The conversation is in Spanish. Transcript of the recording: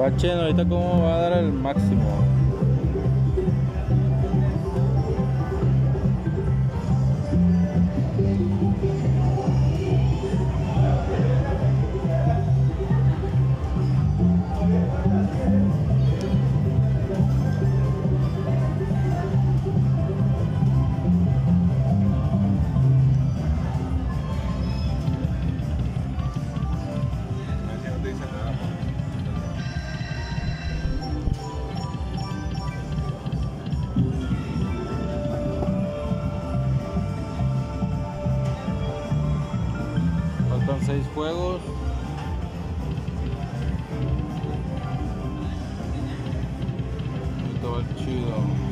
Guachen ahorita cómo va a dar el máximo. Faltan seis juegos. El chido.